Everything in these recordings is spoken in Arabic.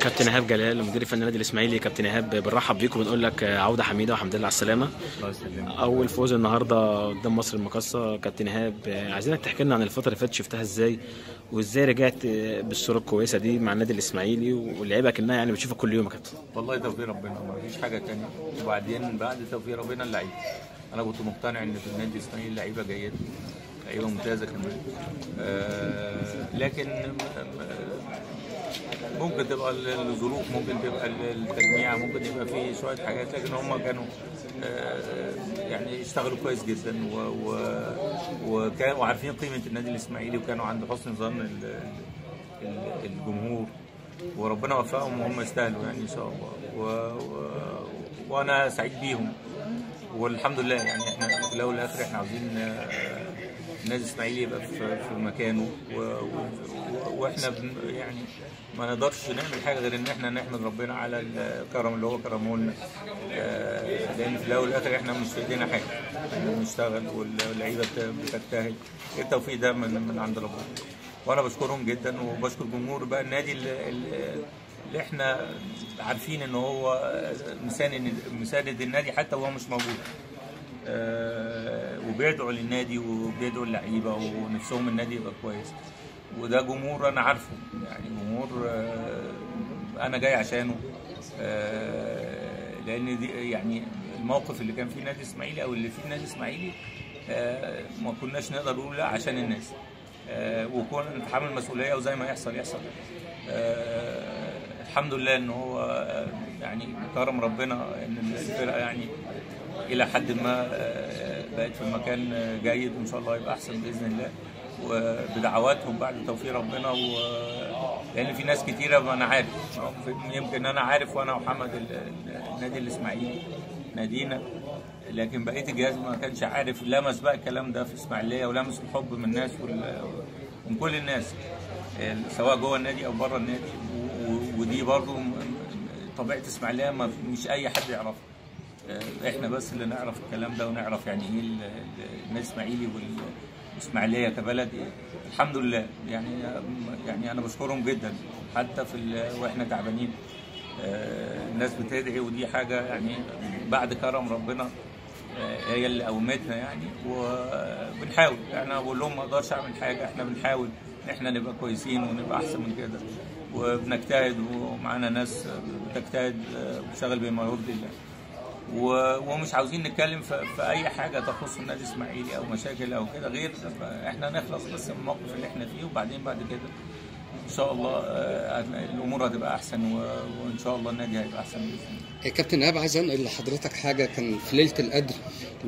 كابتن إيهاب جلال مدير فني النادي الإسماعيلي. كابتن إيهاب بنرحب بيك وبنقول لك عودة حميدة والحمد لله على السلامة. أول فوز النهارده قدام مصر المقاصة. كابتن إيهاب عايزينك تحكي لنا عن الفترة اللي فاتت شفتها إزاي؟ وإزاي رجعت بالصورة الكويسة دي مع النادي الإسماعيلي واللعيبة كأنها يعني بتشوفك كل يوم يا كابتن. والله توفيق ربنا ما فيش حاجة تانية. وبعدين بعد توفيق ربنا اللعيبة. أنا كنت مقتنع إن في النادي الإسماعيلي لعيبة جيدة لعيبة ممتازة كمان. آه لكن ممكن تبقى الظروف ممكن تبقى التجميع ممكن يبقى في شوية حاجات لكن هم كانوا آه، يعني اشتغلوا كويس جدا و- و- وكانوا وعارفين قيمة النادي الإسماعيلي وكانوا عند حسن ظن ال- ال- الجمهور وربنا وفقهم وهم يستاهلوا يعني إن شاء الله. و... وأنا سعيد بيهم والحمد لله يعني إحنا في الأول والآخر إحنا عاوزين آه، النادي الإسماعيلي يبقى في مكانه. وإحنا. يعني ما نقدرش نعمل حاجة غير إن إحنا نحمد ربنا على الكرم اللي هو كرمه لنا آه، لأن في الأول والآخر إحنا مش في إيدينا حاجة بنشتغل واللعيبة بت- بتجتهد التوفيق ده من من عند ربنا وأنا بشكرهم جدا وبشكر جمهور بقى النادي اللي, إحنا عارفين إن هو مساند مساند النادي حتى وهو مش موجود وبيدعوا للنادي وبيدعوا اللعيبة ونفسهم النادي يبقى كويس. وده جمهور أنا عارفه. يعني جمهور آه، أنا جاي عشانه. آه، لأن دي يعني الموقف اللي كان فيه النادي الاسماعيلي أو اللي فيه النادي الاسماعيلي آه، ما كناش نقدر نقول لا عشان الناس. آه، وكون نتحمل المسؤولية وزي ما يحصل يحصل. آه، الحمد لله إن هو آه، يعني كرم ربنا إن الفرقة يعني إلى حد ما آه، بقت في مكان آه، جيد وان شاء الله يبقى أحسن بإذن الله. وبدعواتهم بعد توفيق ربنا و... لأن في ناس كتيرة ما أنا عارف. يمكن أنا عارف وأنا وحمد ال- ال- النادي الإسماعيلي نادينا لكن بقيه الجهاز ما كانش عارف لمس بقى الكلام ده في إسماعيلية ولمس الحب من الناس وال... من كل الناس سواء جوه النادي أو بره النادي. و... ودي برضو طبيعة إسماعيلية ما مش أي حد يعرفها. إحنا بس اللي نعرف الكلام ده ونعرف يعني إيه الاسماعيلي والاسماعيليه كبلد إيه. الحمد لله. يعني يعني أنا بشكرهم جدا. حتى في وإحنا تعبانين. آه، الناس بتدعي ودي حاجة يعني بعد كرم ربنا آه، هي اللي قومتنا يعني. وبنحاول. أنا بقول لهم ما أقدرش أعمل حاجة. إحنا بنحاول إن إحنا نبقى كويسين ونبقى أحسن من كده. وبنجتهد ومعانا ناس بتجتهد آه، وبتشتغل بما يرضي الله. ومش عاوزين نتكلم في, أي حاجة تخص النادي الإسماعيلي أو مشاكل أو كده غير إحنا نخلص بس من الموقف اللي إحنا فيه وبعدين بعد كده إن شاء الله آه، الأمور هتبقى أحسن وإن شاء الله النادي هيبقى أحسن بإذن الله يا كابتن إيهاب عايز انقل لحضرتك حاجة كان في ليلة القدر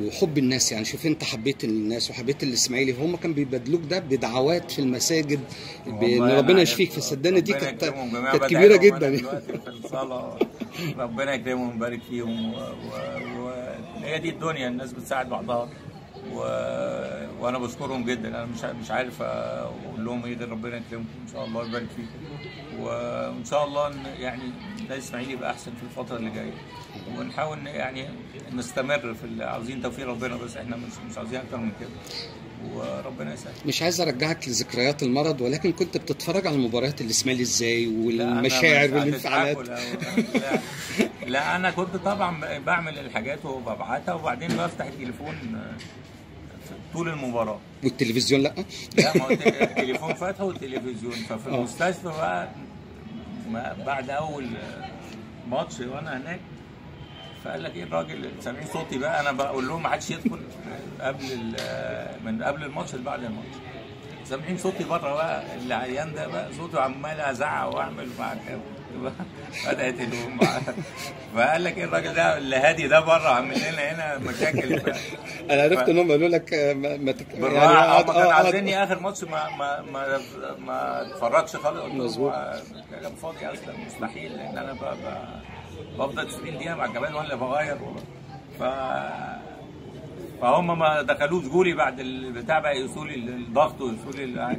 وحب الناس يعني شوف أنت حبيت الناس وحبيت الإسماعيلي هم كانوا بيبادلوك ده بدعوات في المساجد بان أنا ربنا. يشفيك فصدقني دي ربنا كانت. كانت كبيرة جدا في ربنا يكرمهم ويبارك فيهم و... و... و... هي دي الدنيا الناس بتساعد بعضها و... وأنا بشكرهم جدا. أنا مش مش عارف أقول لهم إيه غير ربنا يكرمكم. إن شاء الله ويبارك فيكم. وإن شاء الله يعني النادي الاسماعيلي يبقى أحسن في الفترة اللي جاية. ونحاول يعني نستمر في عاوزين توفيق ربنا بس إحنا مش مش عاوزين أكتر من كده. وربنا يسهل. مش عايز أرجعك لذكريات المرض ولكن كنت بتتفرج على المباريات الاسماعيلي إزاي والمشاعر مش والانفعالات؟ لا, لا أنا كنت طبعا بعمل الحاجات وببعتها وبعدين بفتح التليفون طول المباراة. والتلفزيون لأ. لا ما هو الت- التليفون فاتحه والتلفزيون. ففي آه. المستشفى بقى ما بعد أول ماتش وأنا هناك فقال لك إيه الراجل سامعين صوتي بقى أنا بقول لهم ما حدش يدخل قبل من قبل الماتش لبعد الماتش. سامعين صوتي بره بقى العيان ده بقى صوته عمال أزعق وأعمل مع بدأت اليوم فقال لك إيه الراجل ده؟ اللي هادي ده بره عامل لنا هنا مشاكل. ف... أنا عرفت انهم قالوا لك آه، ما, ما تك... يعني هم آه، كانوا آه، عايزيني آخر ماتش ما ما ما ما اتفرجش خالص. مظبوط. كلام فاضي أصلا مستحيل لأن أنا بفضل 90 دقيقه مع الجمال وأنا اللي بغير. و- ف فهم ما دخلوش جولي بعد البتاع بقى يقيسوا لي الضغط ويقيسوا لي ال-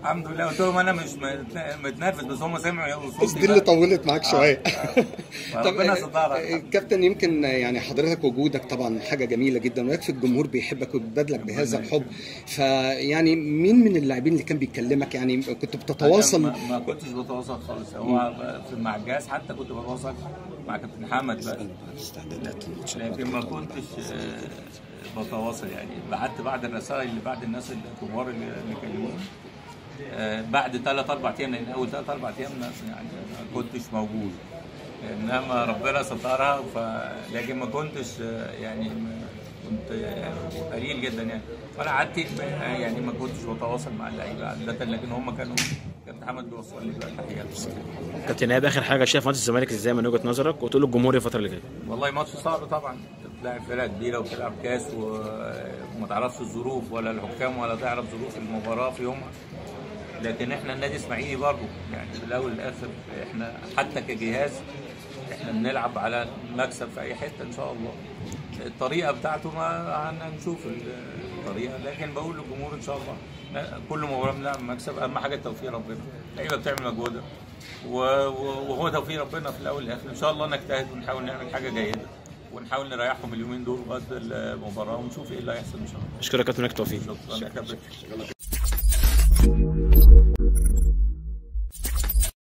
الحمد لله. قلت لهم أنا مش مت- متنرفز بس هم سمعوا صوتي دي اللي. طولت معاك شوية. فربنا آه، سترها. آه، كابتن يمكن يعني حضرتك وجودك طبعا حاجة جميلة جدا ويكفي الجمهور بيحبك وبيبادلك بهذا الحب. فيعني مين من اللاعبين اللي كان بيكلمك؟ يعني كنت بتتواصل؟ ما, ما كنتش بتواصل خالص. هو مع الجهاز حتى كنت بتواصل. مع كابتن محمد بس استعدادات لكن ما كنتش آه، بتواصل يعني. بعت بعد الرسائل اللي بعد الناس الكبار اللي كلموني آه، بعد ثلاث أربع أيام لأن أول ثلاث أربع أيام يعني ما كنتش موجود. إنما ربنا سترها ف... لكن ما كنتش آه، يعني كنت قليل جدا يعني. وأنا قعدت يعني ما كنتش بتواصل مع اللعيبة عادة لكن هم كانوا كان محمد بيوصل لي بقى تحيات كابتن إيهاب آخر حاجة شايف ماتش الزمالك إزاي من وجهة نظرك؟ وتقول للجمهور الفترة اللي جاية. والله ماتش صعب طبعا. انت بتلاعب فرقة كبيرة وبتلعب كاس وما تعرفش الظروف ولا الحكام ولا تعرف ظروف المباراة في يومها. لكن إحنا النادي الاسماعيلي برضه يعني في الأول والآخر إحنا حتى كجهاز إحنا بنلعب على مكسب في أي حتة إن شاء الله. الطريقة بتاعته ما هنشوف الطريقة. لكن بقول للجمهور إن شاء الله كل مباراة بنلعب مكسب. أهم حاجة توفيق ربنا. اللعيبة بتعمل مجهودها وهو توفيق ربنا في الأول والآخر. إن شاء الله نجتهد ونحاول نعمل حاجة جيدة ونحاول نريحهم اليومين دول لغاية المباراة ونشوف إيه اللي هيحصل إن شاء الله. أشكرك يا كابتن توفيق شكرا. يا كابتن